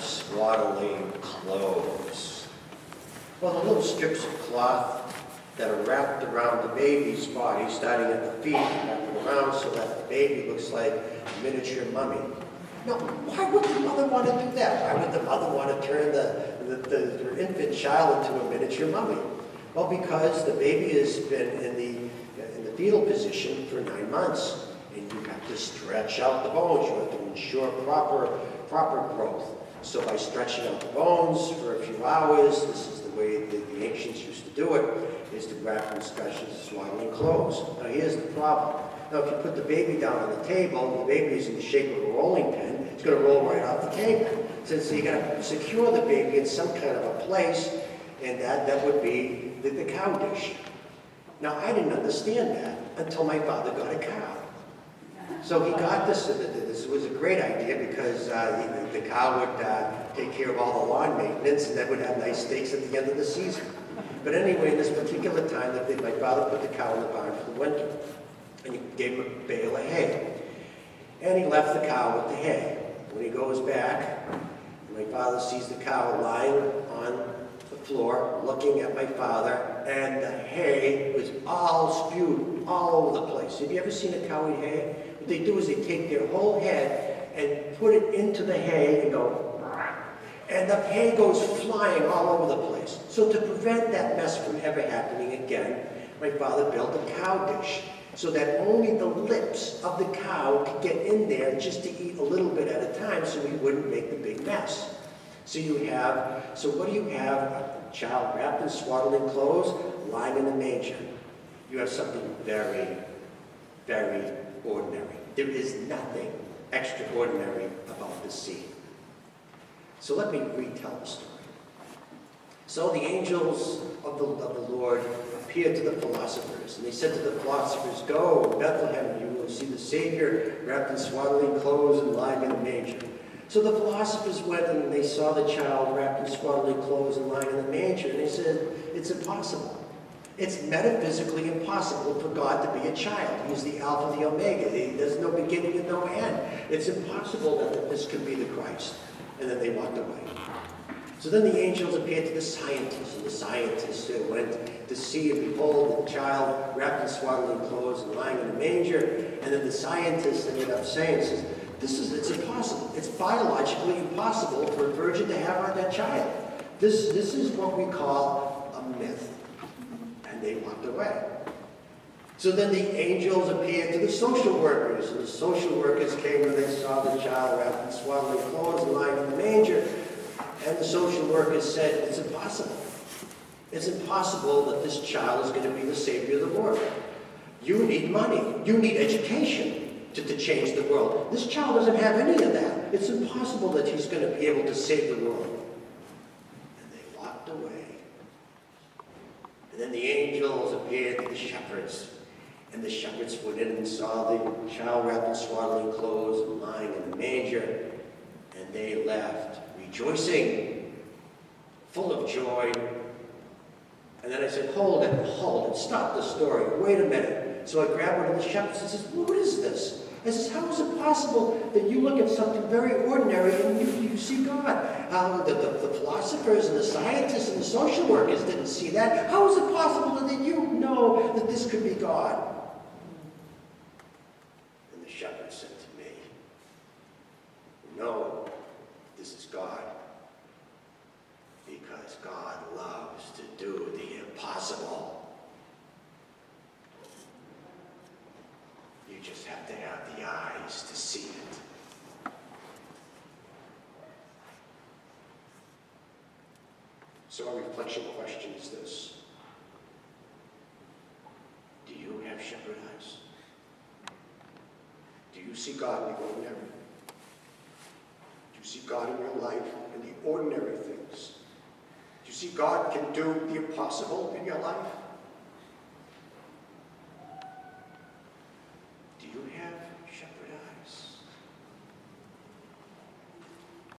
swaddling clothes. Well, the little strips of cloth that are wrapped around the baby's body, starting at the feet, wrapping around so that the baby looks like a miniature mummy. Now, why would the mother want to do that? Why would the mother want to turn the, the, the, her infant child into a miniature mummy? Well, because the baby has been in the, in the fetal position for nine months, and you have to stretch out the bones. You have to ensure proper, proper growth. So by stretching out the bones for a few hours, this is the way that the ancients used to do it, is to wrap in special swaddling clothes. Now here's the problem. Now if you put the baby down on the table, the baby is in the shape of a rolling pin, it's going to roll right off the table. So, so you got to secure the baby in some kind of a place, and that, that would be the, the cow dish. Now I didn't understand that until my father got a cow. So he got this, this was a great idea because uh, the, cow would uh, take care of all the lawn maintenance and then would have nice steaks at the end of the season. But anyway, this particular time, that my father put the cow in the barn for the winter and he gave him a bale of hay. And he left the cow with the hay. When he goes back, my father sees the cow lying on the floor looking at my father and the hay was all spewed all over the place. Have you ever seen a cow eat hay? They do is they take their whole head and put it into the hay and go, and the hay goes flying all over the place. So to prevent that mess from ever happening again, my father built a cow dish so that only the lips of the cow could get in there just to eat a little bit at a time so we wouldn't make the big mess. So you have, so what do you have? A child wrapped in swaddling clothes, lying in the manger. You have something very, very ordinary. There is nothing extraordinary about the scene. So let me retell the story. So the angels of the, of the Lord appeared to the philosophers, and they said to the philosophers, Go, Bethlehem, you will see the Savior wrapped in swaddling clothes and lying in a manger. So the philosophers went and they saw the child wrapped in swaddling clothes and lying in the manger, and they said, It's impossible. It's metaphysically impossible for God to be a child. He's the Alpha, the Omega. There's no beginning and no end. It's impossible that this could be the Christ. And then they walked away. So then the angels appeared to the scientists, and the scientists uh, went to see and behold the child wrapped in swaddling clothes and lying in a manger. And then the scientists ended up saying, says, this is, it's impossible. It's biologically impossible for a virgin to have that child. This, this is what we call a myth and they walked away. So then the angels appeared to the social workers, and the social workers came and they saw the child wrapped in swaddling clothes and lying in the manger. And the social workers said, it's impossible. It's impossible that this child is going to be the savior of the world. You need money. You need education to, to change the world. This child doesn't have any of that. It's impossible that he's going to be able to save the world. And they walked away. And then the angels appeared to the shepherds. And the shepherds went in and saw the child wrapped in swaddling clothes and lying in a manger. And they left rejoicing, full of joy. And then I said, hold it, hold it, stop the story, wait a minute. So I grabbed one of the shepherds and says, what is this? I says, how is it possible that you look at something very ordinary and you, you see God? Uh, the, the, the, philosophers and the scientists and the social workers didn't see that. How is it possible that you know that this could be God? And the shepherd said to me, no, this is God. Because God loves to do the impossible. You just have to have the eyes to see it. So our reflection question is this. Do you have shepherd eyes? Do you see God in the ordinary? Do you see God in your life in the ordinary things? Do you see God can do the impossible in your life?